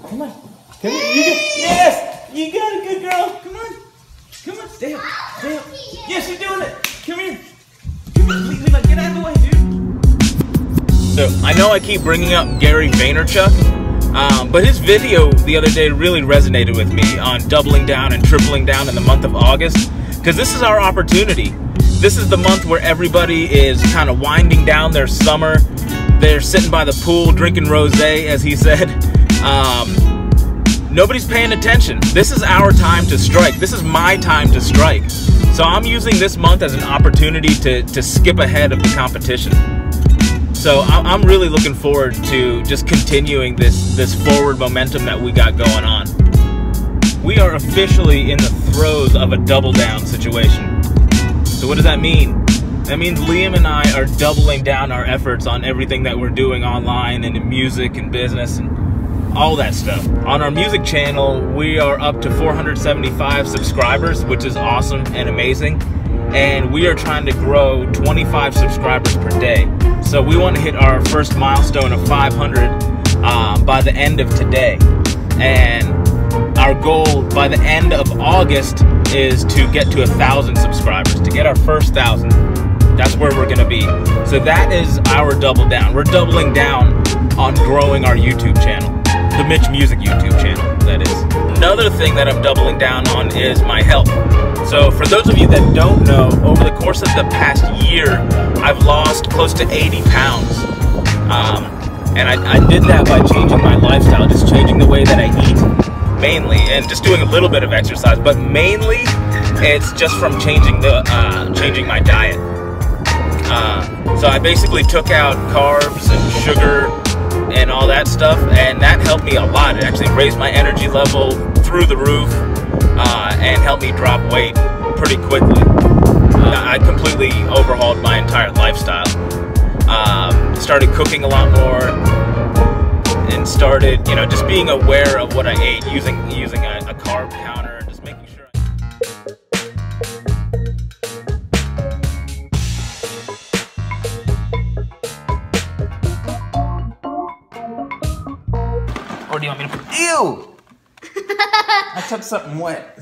Come on. Come here. You got, yes! You got it, good girl. Come on. Come on. Stay up. Stay up. Yes, you're doing it. Come here. Come here. Leave, leave, get out of the way, dude. So, I know I keep bringing up Gary Vaynerchuk, um, but his video the other day really resonated with me on doubling down and tripling down in the month of August, because this is our opportunity. This is the month where everybody is kind of winding down their summer. They're sitting by the pool drinking rosé, as he said. Um, nobody's paying attention. This is our time to strike. This is my time to strike. So I'm using this month as an opportunity to, to skip ahead of the competition. So I'm really looking forward to just continuing this, this forward momentum that we got going on. We are officially in the throes of a double down situation. So what does that mean? That means Liam and I are doubling down our efforts on everything that we're doing online and in music and business and all that stuff. On our music channel, we are up to 475 subscribers, which is awesome and amazing. And we are trying to grow 25 subscribers per day. So we want to hit our first milestone of 500 um, by the end of today. And our goal by the end of August is to get to a thousand subscribers, to get our first thousand. That's where we're going to be. So that is our double down. We're doubling down on growing our YouTube channel the Mitch Music YouTube channel, that is. Another thing that I'm doubling down on is my health. So for those of you that don't know, over the course of the past year, I've lost close to 80 pounds. Um, and I, I did that by changing my lifestyle, just changing the way that I eat, mainly, and just doing a little bit of exercise. But mainly, it's just from changing the uh, changing my diet. Uh, so I basically took out carbs and sugar and all that stuff, and that helped me a lot. It actually raised my energy level through the roof uh, and helped me drop weight pretty quickly. Uh, I completely overhauled my entire lifestyle. Um, started cooking a lot more, and started, you know, just being aware of what I ate, using using a, a carb counter, Ew! I took something wet.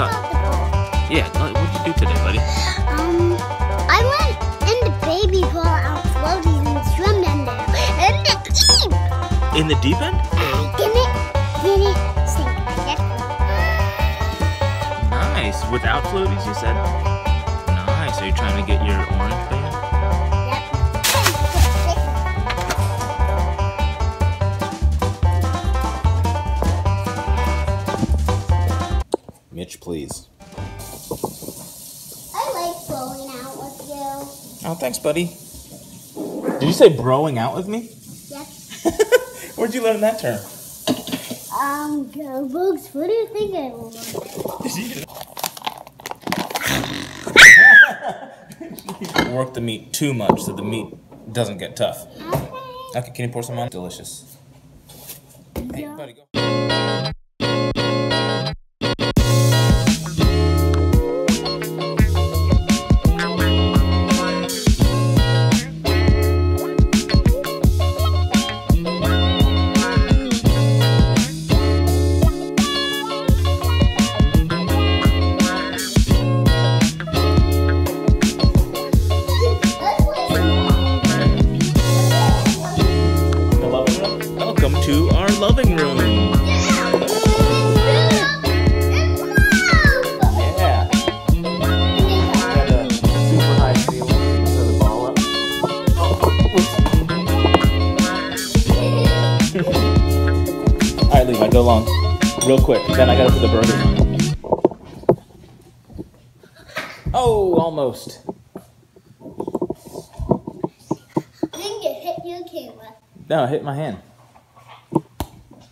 Let's. Yeah, what did you do today, buddy? Um, I went in the baby pool out floaties and swam in there. And the deep. In the deep end? Didn't didn't sink. Nice. Without floaties, you said? Nice. Are you trying to get your orange band? Mitch, please. I like blowing out with you. Oh, thanks, buddy. Did you say broing out with me? Yes. Where'd you learn that term? Um, go books. What do you think I will? Work the meat too much so the meat doesn't get tough. Okay, can you pour some on? Delicious. Hey, buddy, go. Right, Levi, go long, real quick. Then I gotta put the burger. Oh, almost. I think it hit your camera. No, hit my hand.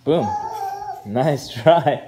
Boom. Nice try.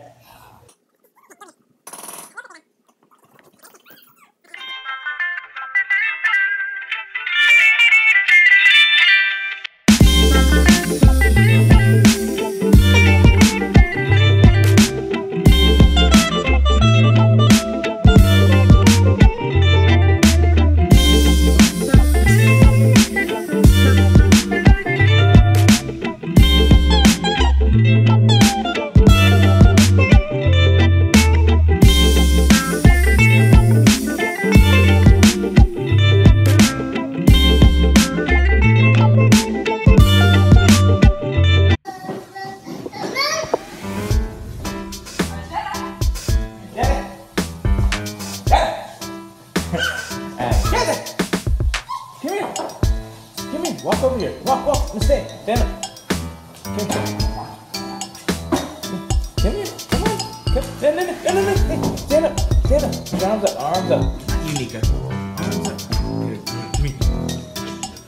No, no, no, no, no, no. Stand up. Stand up. Arms up. Arms up. You, Nika. Arms up. Good. Come here.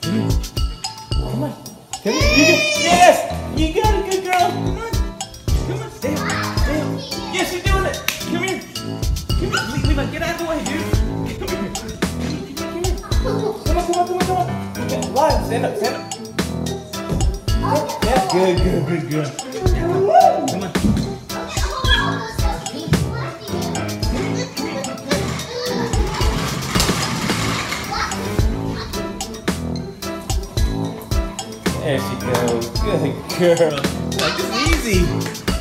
Come here. Come on. Come here. You got, yes. You got it, good girl. Come on. Come on. Stay up. Stay up. Yes, you're doing it. Come here. Come here. Leave, get out of the way, dude. Come here. Come here. Come on, come on, come on, come on. Okay, Lion, stand up, stand up. Yeah, good, good, good, good. There she goes. Good girl. Like, this is easy.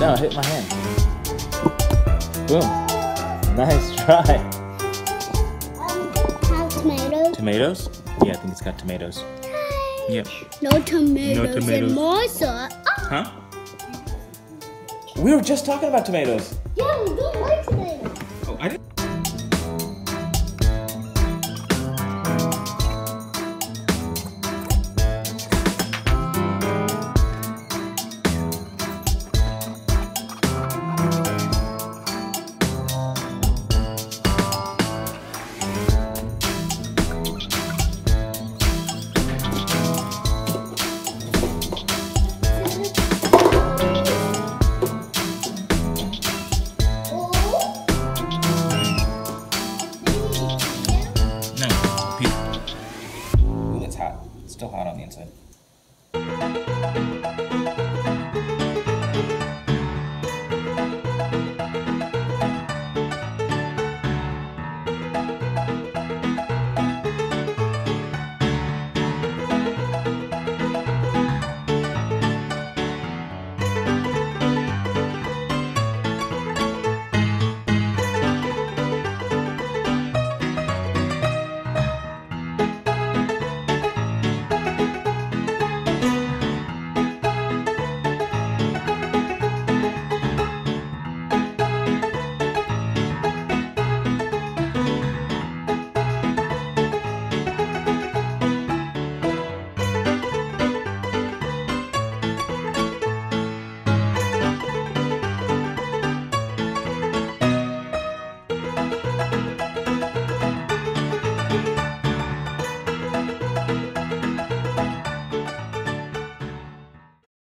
No, hit my hand. Boom. Nice try. Have tomatoes. Tomatoes? Yeah, I think it's got tomatoes. Yep. No tomatoes. no tomatoes. And more sauce. Oh, Huh? We were just talking about tomatoes. yeah, we don't like tomatoes.